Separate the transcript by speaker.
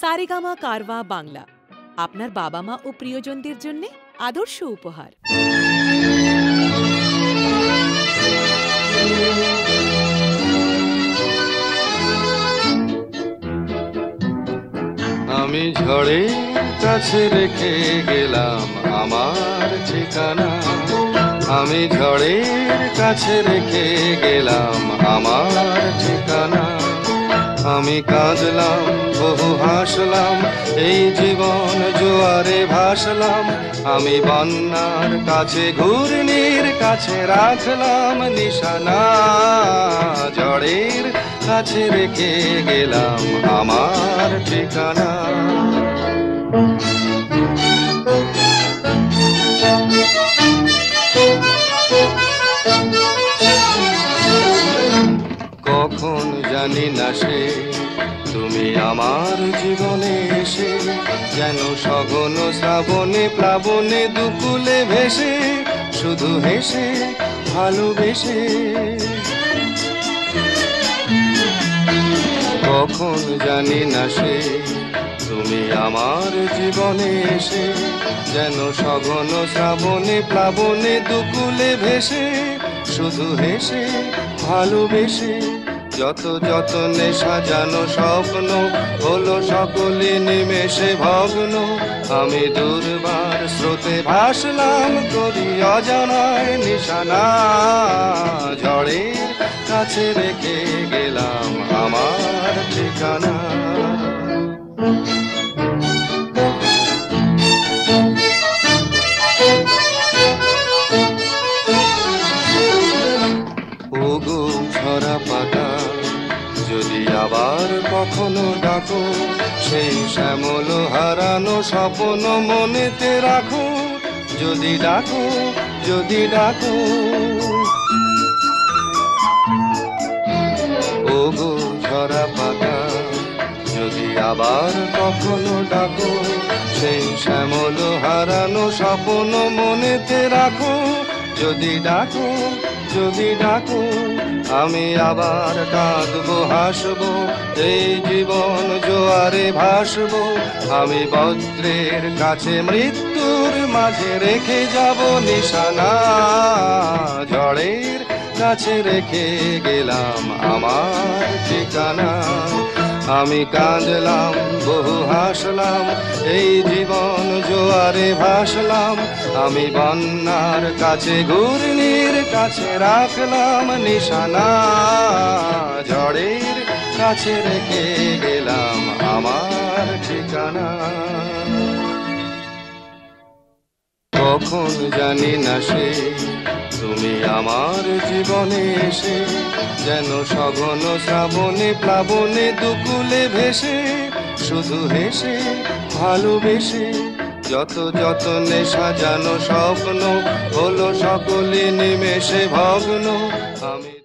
Speaker 1: সারেগামা কারওয়া বাংলা। আপনার বাবা মা ও প্রিয়জনদের জন্য আদর্শ উপহার।
Speaker 2: আমি ঝড়ে কাছে রেখে গেলাম আমার ঠিকানা। আমি ঝড়ের কাছে রেখে গেলাম আমার ঠিকানা। আমি কাঁদলাম বহু হাসলাম, এই জীবন জোয়ারে ভাসলাম। আমি বন্যার কাছে, ঘূর্ণির কাছে রাখলাম নিশানা। ঝড়ের কাছে রেখে গেলাম আমার ঠিকানা। কখন জানি না সে তুমি আমার জীবনে এসে যেন সঘন শ্রাবণে, প্লাবনে দুকুলে ভেসে শুধু হেসে, ভালোবেসে। কখন জানি না সে তুমি আমার জীবনে এসে যেন সঘন শ্রাবণে, প্লাবনে দুকুলে ভেসে শুধু হেসে, ভালোবেসে। যত যতনে সাজানো স্বপ্ন হলো সকলে নিমেষে ভগ্ন। আমি দুর্বার স্রোতে ভাসলাম করি অজানায় নিশানা। ঝড়ের কাছে রেখে গেলাম আমার ঠিকানা। যদি আবার কখনো ডাকো, সেই শ্যামল হারানো স্বপ্ন মনেতে রাখো। যদি ডাকো যদি ডাকো। ওগো ঝরা পাতা, যদি আবার কখনো ডাকো, সেই শ্যামল হারানো স্বপ্ন মনেতে রাখো। যদি ডাকো যদি ডাকো, আমি আবার কাঁদবো, হাসবো, এই জীবন জোয়ারে ভাসবো। আমি বজ্রের কাছে মৃত্যুর মাঝে রেখে যাব, নিশানা ঝড়ের কাছে রেখে গেলাম আমার ঠিকানা। আমি কাঁদলাম, বহু হাসলাম, এই জীবন জোয়ারে ভাসলাম। আমি বন্যার কাছে, ঘূর্ণির কাছে রাখলাম নিশানা। ঝড়ের কাছে রেখে গেলাম আমার ঠিকানা। কখন জানি না সে তুমি আমার জীবনে এসে যেন সঘন শ্রাবণে, প্লাবনে দুকুলে ভেসে শুধু হেসে, ভালোবেসে যত যতনে সাজানো স্বপ্ন হলো সকলে নিমেষে ভগ্ন। আমি